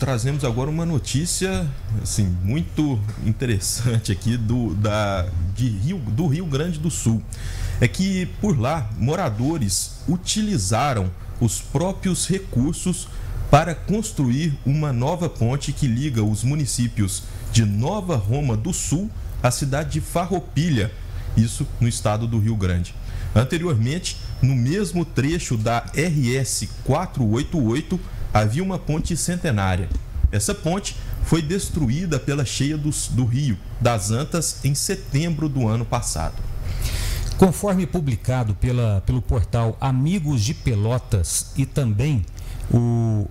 Trazemos agora uma notícia assim muito interessante aqui do, da, de Rio, do Rio Grande do Sul. É que por lá moradores utilizaram os próprios recursos para construir uma nova ponte que liga os municípios de Nova Roma do Sul à cidade de Farroupilha, isso no estado do Rio Grande. Anteriormente, no mesmo trecho da RS 488, havia uma ponte centenária. Essa ponte foi destruída pela cheia do, do Rio das Antas em setembro do ano passado. Conforme publicado pela, pelo portal Amigos de Pelotas e também o,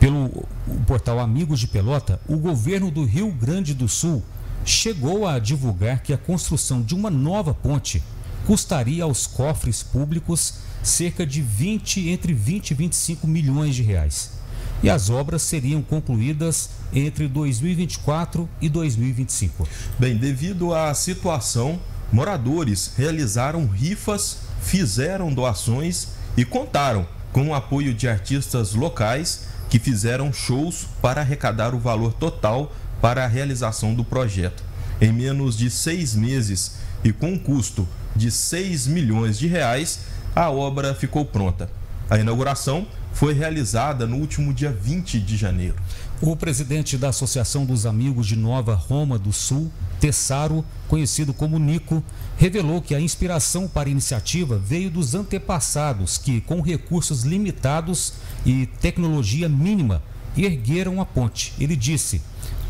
pelo o portal Amigos de Pelota, o governo do Rio Grande do Sul chegou a divulgar que a construção de uma nova ponte custaria aos cofres públicos cerca de 20 entre 20 e 25 milhões de reais. E as obras seriam concluídas entre 2024 e 2025. Bem, devido à situação, moradores realizaram rifas, fizeram doações e contaram com o apoio de artistas locais que fizeram shows para arrecadar o valor total para a realização do projeto. Em menos de seis meses e com um custo de 6 milhões de reais, a obra ficou pronta. A inauguração foi realizada no último dia 20 de janeiro. O presidente da Associação dos Amigos de Nova Roma do Sul, Tessaro, conhecido como Nico, revelou que a inspiração para a iniciativa veio dos antepassados que, com recursos limitados e tecnologia mínima, ergueram a ponte. Ele disse: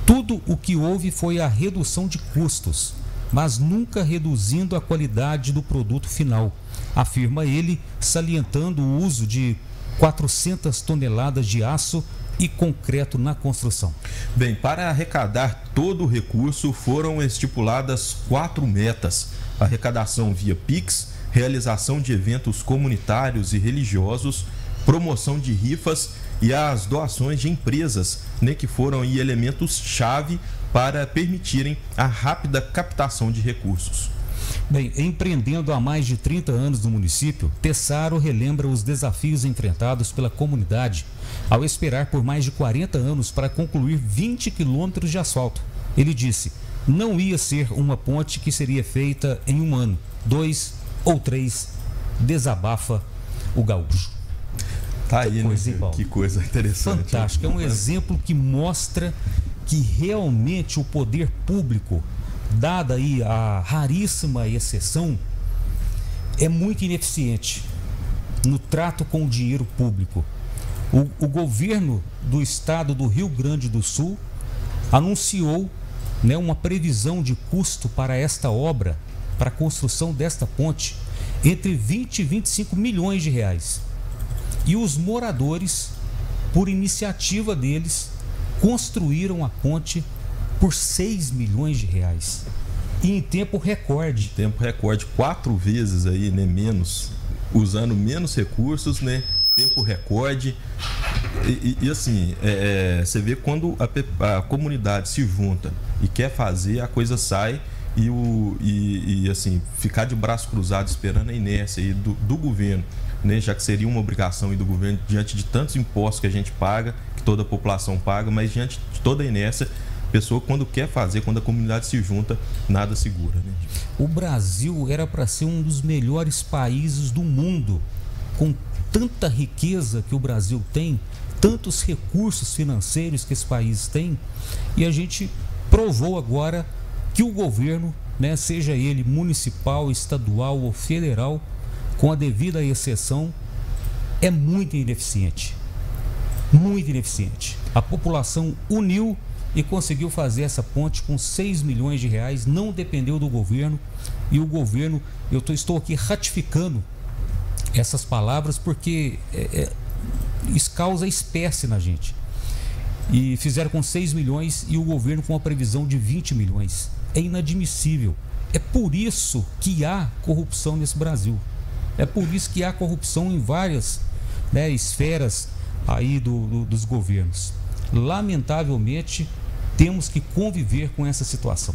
tudo o que houve foi a redução de custos mas nunca reduzindo a qualidade do produto final, afirma ele, salientando o uso de 400 toneladas de aço e concreto na construção. Bem, para arrecadar todo o recurso foram estipuladas quatro metas: arrecadação via Pix, realização de eventos comunitários e religiosos, promoção de rifas e as doações de empresas, né, que foram elementos-chave para permitirem a rápida captação de recursos. Bem, empreendendo há mais de 30 anos no município, Tessaro relembra os desafios enfrentados pela comunidade ao esperar por mais de 40 anos para concluir 20 quilômetros de asfalto. Ele disse: não ia ser uma ponte que seria feita em um ano, dois ou três, desabafa o gaúcho. Tá aí, que coisa, né? Que coisa interessante. Fantástico. É um exemplo que mostra que realmente o poder público, dada aí a raríssima exceção, é muito ineficiente no trato com o dinheiro público. O, o governo do estado do Rio Grande do Sul anunciou né, uma previsão de custo para esta obra, para a construção desta ponte, entre 20 e 25 milhões de reais. E os moradores, por iniciativa deles, construíram a ponte por 6 milhões de reais. E em tempo recorde. Tempo recorde, quatro vezes aí, né? Menos, usando menos recursos, né? Tempo recorde. E, e, e assim, é, é, você vê quando a, a, comunidade se junta e quer fazer, a coisa sai e, o, e, e assim, ficar de braço cruzado esperando a inércia aí do, do governo né, já que seria uma obrigação do governo diante de tantos impostos que a gente paga, que toda a população paga, mas diante de toda a inércia, pessoa quando quer fazer, quando a comunidade se junta, nada segura. Né? O Brasil era para ser um dos melhores países do mundo, com tanta riqueza que o Brasil tem, tantos recursos financeiros que esse país tem, e a gente provou agora que o governo, né, seja ele municipal, estadual ou federal, com a devida exceção, é muito ineficiente. Muito ineficiente. A população uniu e conseguiu fazer essa ponte com 6 milhões de reais, não dependeu do governo. E o governo, eu tô, estou aqui ratificando essas palavras porque é, é, isso causa espécie na gente. E fizeram com 6 milhões e o governo com a previsão de 20 milhões. É inadmissível. É por isso que há corrupção nesse Brasil. É por isso que há corrupção em várias né, esferas aí do, do, dos governos. Lamentavelmente, temos que conviver com essa situação.